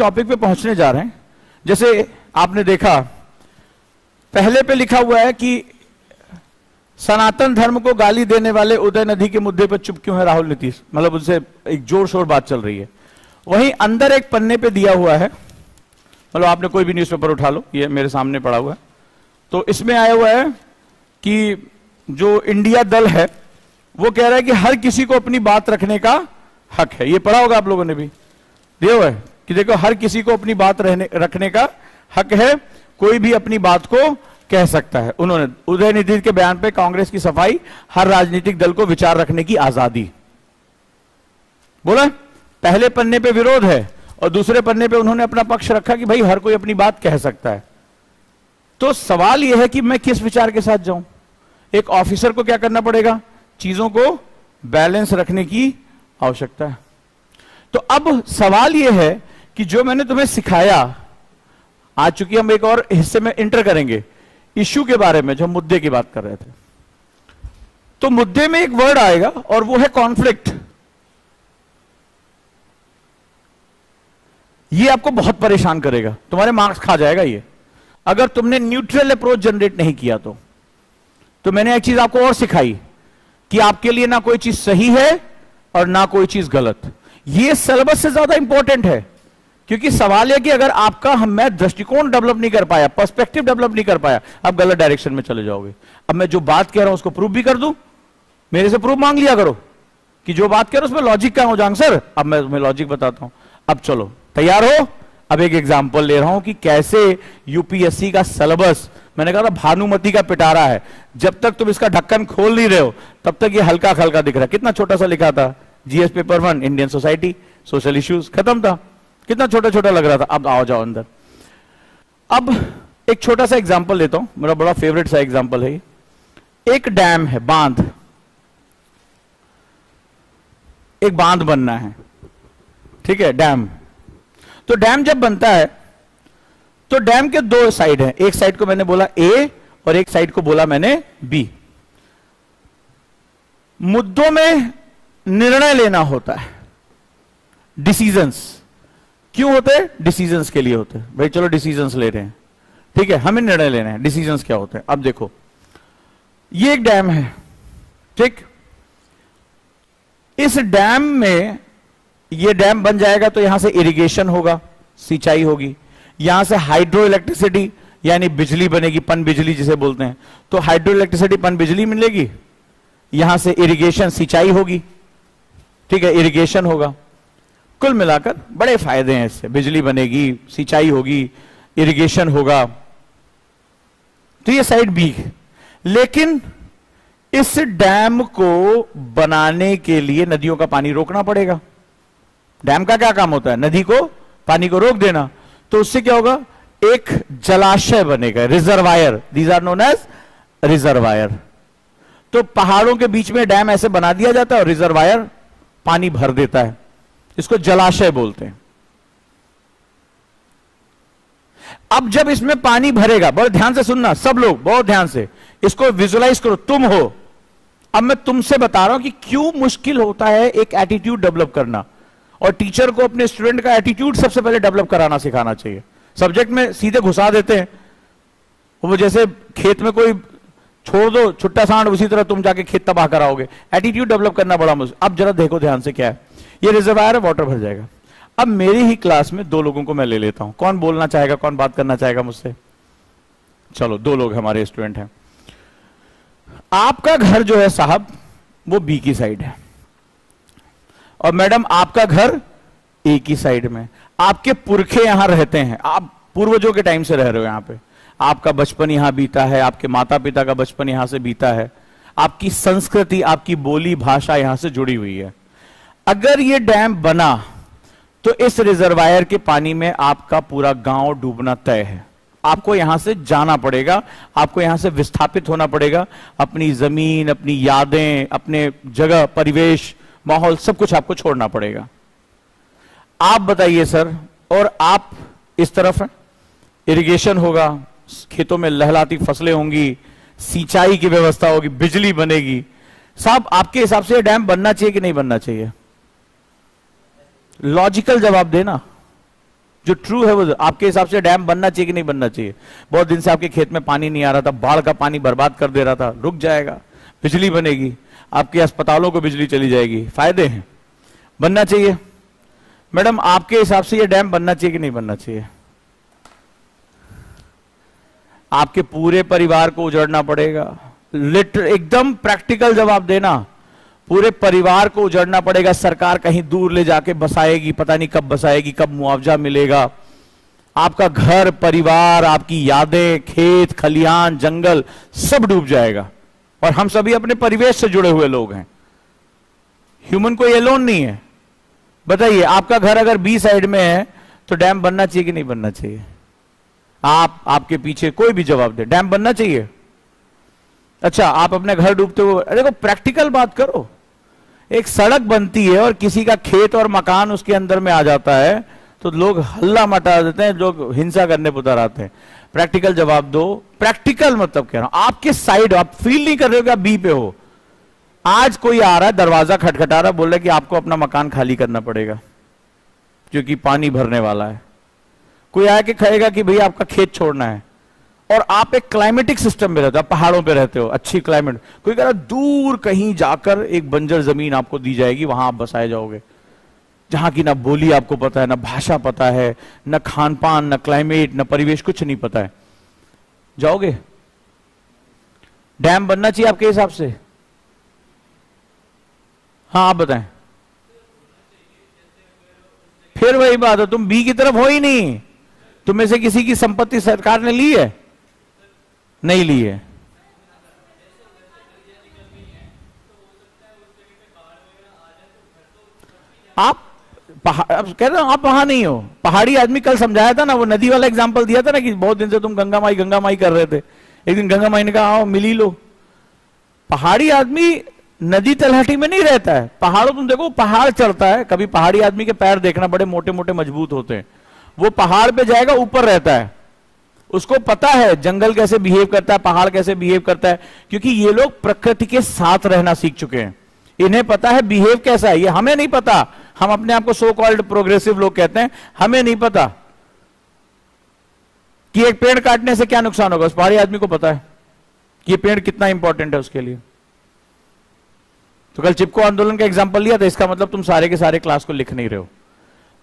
Topic पे पहुँचने जा रहे हैं। जैसे आपने देखा, पहले पे लिखा हुआ है कि सनातन धर्म को गाली देने वाले उदय नदी के मुद्दे पर चुप क्यों है राहुल नीतीश? मतलब उनसे एक ज़ोर शोर बात चल रही है। वहीं अंदर एक पन्ने पे दिया हुआ है। मतलब आपने कोई भी न्यूज़पेपर उठा लो, ये मेरे सामने पड़ा हुआ है। तो इसमें आया हुआ है कि जो इंडिया दल है, वो कह रहा है कि हर किसी को अपनी बात रखने का हक है। ये पढ़ा होगा आप लोगों ने भी। दिया हुआ है। कि देखो, हर किसी को अपनी बात रहने, रखने का हक है, कोई भी अपनी बात को कह सकता है। उन्होंने, उदय निधि के बयान पे कांग्रेस की सफ़ाई, हर राजनीतिक दल को विचार रखने की आज़ादी। बोला, पहले पन्ने पे विरोध है, और दूसरे पन्ने पे उन्होंने अपना पक्ष रखा कि भाई, हर कोई अपनी बात कह सकता है। तो सवाल यह है कि मैं किस विचार के साथ जाऊँ? एक ऑफिसर को क्या करना पड़ेगा? चीज़ों को बैलेंस रखने की आवश्यकता है। तो अब सवाल यह है कि जो मैंने तुम्हें सिखाया, आज चूँकि हम एक और हिस्से में इंटर करेंगे इश्यू के बारे में जो हम मुद्दे की बात कर रहे थे। तो मुद्दे में एक वर्ड आएगा और वो है कॉन्फ्लिक्ट ये आपको बहुत परेशान करेगा। तुम्हारे मार्क्स खा जाएगा ये। अगर तुमने न्यूट्रल अप्रोच जनरेट नहीं किया तो। तो मैंने एक चीज़ आपको और सिखाई कि आपके लिए ना कोई चीज़ सही है और ना कोई चीज़ गलत। ये सिलेबस से ज़्यादा इंपॉर्टेंट है। क्योंकि सवाल है कि अगर आपका, हम, मैं दृष्टिकोण डेवलप नहीं कर पाया पर्सपेक्टिव डेवलप नहीं कर पाया, आप गलत डायरेक्शन में चले जाओगे। अब मैं जो बात कह रहा हूँ, उसको प्रूफ भी कर दूँ? मेरे से प्रूफ मांग लिया करो कि जो बात कह रहा हूँ, उसमें लॉजिक क्या हो जांग सर अब मैं तुम्हें लॉजिक बताता हूँ। अब चलो, तैयार हो? अब एक एग्ज़ाम्पल ले रहा हूँ कि कैसे यूपीएससी का सिलेबस मैंने कहा था भानुमति का पिटारा है। जब तक तुम इसका ढक्कन खोल नहीं रहे हो, तब तक ये हल्का हल्का दिख रहा है। कितना छोटा सा लिखा था? GS paper one Indian society social issues खत्म था। कितना छोटा छोटा लग रहा था? अब आओ जाओ अंदर। अब एक छोटा सा एग्ज़ाम्पल लेता हूँ। मेरा बड़ा फेवरेट सा एग्ज़ाम्पल है एक डैम है, बाँध। एक बाँध बनना है। ठीक है डैम तो डैम जब बनता है तो डैम के दो साइड हैं। एक साइड को मैंने बोला ए और एक साइड को बोला मैंने बी मुद्दों में निर्णय लेना होता है। डिसीजंस क्यों होते हैं? डिसीज़न के लिए होते हैं। भाई चलो डिसीज़न ले रहे हैं। ठीक है, हमें निर्णय लेने हैं। डिसीज़न क्या होते हैं? अब देखो, ये एक डैम है। ठीक? इस डैम में ये डैम बन जाएगा तो यहाँ से इरिगेशन होगा, सिंचाई होगी। यहाँ से हाइड्रो इलेक्ट्रिसिटी यानी बिजली बनेगी, पन बिजली जिसे बोलते हैं। तो हाइड्रो इलेक्ट्रिसिटी पन बिजली मिलेगी? यहाँ से इरिगेशन सिंचाई होगी। ठीक है इरिगेशन होगा। कुल मिलाकर बड़े फ़ायदे हैं इससे। बिजली बनेगी, सिंचाई होगी, इरिगेशन होगा। तो ये साइड बी है। लेकिन इस डैम को बनाने के लिए नदियों का पानी रोकना पड़ेगा। डैम का क्या काम होता है? नदी को, पानी को रोक देना। तो उससे क्या होगा? एक जलाशय बनेगा, reservoir. These are known as reservoir. तो पहाड़ों के बीच में डैम ऐसे बना दिया जाता है और रिजर्वायर पानी भर देता है। इसको जलाशय बोलते हैं। अब जब इसमें पानी भरेगा, बहुत ध्यान से सुनना, सब लोग, बहुत ध्यान से, इसको विजुलाइज करो, तुम हो। अब मैं तुमसे बता रहा हूँ कि क्यों मुश्किल होता है एक एटीट्यूड डेवलप करना। और टीचर को अपने स्टूडेंट का एटीट्यूड सबसे पहले डेवलप कराना, सिखाना चाहिए। सब्जेक्ट में सीधे घुसा देते हैं। वो जैसे खेत में कोई छोड़ दो, छुट्टा सांड, उसी तरह तुम जाके खेत तबाह कराओगे। एटीट्यूड डेवलप करना बड़ा मुश्किल। अब जरा देखो ध्यान से क्या है। ये रिजर्वायर है वाटर भर जाएगा। अब मेरी ही क्लास में दो लोगों को मैं ले लेता हूँ। कौन बोलना चाहेगा, कौन बात करना चाहेगा मुझसे? चलो, दो लोग हमारे स्टूडेंट हैं। आपका घर जो है साहब, वो बी की साइड है। और मैडम, आपका घर ए की साइड में। आपके पुरखे यहाँ रहते हैं। आप पूर्वजों के टाइम से रह रहे हो यहाँ पे। आपका बचपन यहाँ बीता है, आपके माता पिता का बचपन यहाँ से बीता है। आपकी संस्कृति, आपकी बोली, भाषा यहाँ से जुड़ी हुई है। अगर ये डैम बना तो इस रिजर्वायर के पानी में आपका पूरा गाँव डूबना तय है। आपको यहाँ से जाना पड़ेगा, आपको यहाँ से विस्थापित होना पड़ेगा। अपनी ज़मीन, अपनी यादें, अपने जगह, परिवेश, माहौल, सब कुछ आपको छोड़ना पड़ेगा। आप बताइए सर, और आप इस तरफ़ इरिगेशन होगा, खेतों में लहलाती फ़सलें होंगी, सिंचाई की व्यवस्था होगी, बिजली बनेगी। साहब, आपके हिसाब से डैम बनना चाहिए कि नहीं बनना चाहिए? लॉजिकल जवाब देना। जो ट्रू है वो आपके हिसाब से डैम बनना चाहिए कि नहीं बनना चाहिए? बहुत दिन से आपके खेत में पानी नहीं आ रहा था, बाढ़ का पानी बर्बाद कर दे रहा था, रुक जाएगा, बिजली बनेगी, आपके अस्पतालों को बिजली चली जाएगी। फ़ायदे हैं। बनना चाहिए। मैडम, आपके हिसाब से ये डैम बनना चाहिए कि नहीं बनना चाहिए? आपके पूरे परिवार को उजड़ना पड़ेगा। लिटर एकदम प्रैक्टिकल जवाब देना। पूरे परिवार को उजड़ना पड़ेगा। सरकार कहीं दूर ले जाके बसाएगी, पता नहीं कब बसाएगी, कब मुआवजा मिलेगा। आपका घर, परिवार, आपकी यादें, खेत खलियान जंगल, सब डूब जाएगा। और हम सभी अपने परिवेश से जुड़े हुए लोग हैं। ह्यूमन कोई एलोन नहीं है। बताइए, आपका घर अगर बी साइड में है तो डैम बनना चाहिए कि नहीं बनना चाहिए? आप, आपके पीछे कोई भी जवाब दे। डैम बनना चाहिए। अच्छा आप अपने घर डूबते हुए देखो प्रैक्टिकल बात करो। एक सड़क बनती है और किसी का खेत और मकान उसके अंदर में आ जाता है तो लोग हल्ला मटा देते हैं, लोग हिंसा करने उतर आते हैं। प्रैक्टिकल जवाब दो। प्रैक्टिकल मतलब कह रहा हूँ, आपके साइड आप फील नहीं कर रहे हो कि आप बी पे हो। आज कोई आ रहा है, दरवाज़ा खटखटा रहा बोल रहा है कि आपको अपना मकान खाली करना पड़ेगा, क्योंकि पानी भरने वाला है। कोई आया कि कहेगा कि भैया आपका खेत छोड़ना है। और आप एक क्लाइमेटिक सिस्टम में रहते हो पहाड़ों पे रहते हो, अच्छी क्लाइमेट कोई कह रहा, दूर कहीं जाकर एक बंजर ज़मीन आपको दी जाएगी, वहाँ आप बसाए जाओगे। जहाँ की ना बोली आपको पता है, ना भाषा पता है, ना खान पान न क्लाइमेट न परिवेश, कुछ नहीं पता है। जाओगे? डैम बनना चाहिए आपके हिसाब से। हाँ आप बताएँ। फिर वही बात है, तुम बी की तरफ़ हो ही नहीं। तुम्हें से किसी की संपत्ति सरकार ने ली है? नहीं ली है। आप अब कह रहे हो, आप वहाँ नहीं हो। पहाड़ी आदमी कल समझाया था ना, वो नदी वाला एग्जांपल दिया था ना कि बहुत दिन से तुम गंगा माई गंगा माई कर रहे थे। एक दिन गंगा माई ने कहा, आओ, मिली लो। पहाड़ी आदमी नदी तलहटी में नहीं रहता है। पहाड़ों, तुम देखो, पहाड़ चढ़ता है। कभी पहाड़ी आदमी के पैर देखना बड़े मोटे मोटे मज़बूत होते हैं। वो पहाड़ पे जाएगा, ऊपर रहता है। उसको पता है, जंगल कैसे बिहेव करता है, पहाड़ कैसे बिहेव करता है, क्योंकि ये लोग प्रकृति के साथ रहना सीख चुके हैं। इन्हें पता है बिहेव कैसा है, ये हमें नहीं पता। हम अपने आप को सो कॉल्ड प्रोग्रेसिव लोग कहते हैं, हमें नहीं पता कि एक पेड़ काटने से क्या नुकसान होगा। उस पहाड़ी आदमी को पता है कि पेड़ कितना इंपॉर्टेंट है उसके लिए। तो कल चिपको आंदोलन का एग्ज़ाम्पल लिया था, इसका मतलब तुम सारे के सारे क्लास को लिख नहीं रहे हो।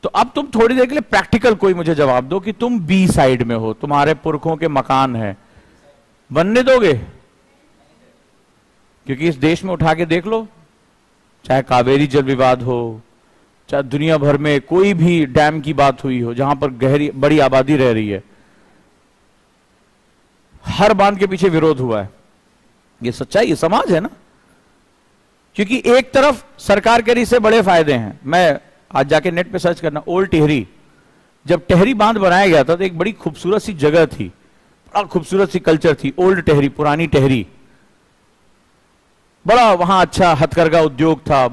तो अब तुम थोड़ी देर के लिए प्रैक्टिकल कोई मुझे जवाब दो कि तुम बी साइड में हो, तुम्हारे पुरखों के मकान है। बनने दोगे? क्योंकि इस देश में उठा के देख लो, चाहे कावेरी जल विवाद हो, चाहे दुनिया भर में कोई भी डैम की बात हुई हो, जहाँ पर गहरी, बड़ी आबादी रह रही है, हर बाँध के पीछे विरोध हुआ है। ये सच्चाई समाज है ना? क्योंकि एक तरफ़ सरकार के से बड़े फ़ायदे हैं। मैं आज जाके नेट पे सर्च करना ओल्ड टेहरी जब टेहरी बाँध बनाया गया था तो एक बड़ी खूबसूरत सी जगह थी। बड़ा खूबसूरत सी कल्चर थी ओल्ड टेहरी पुरानी टेहरी बड़ा वहाँ अच्छा हथकरघा उद्योग था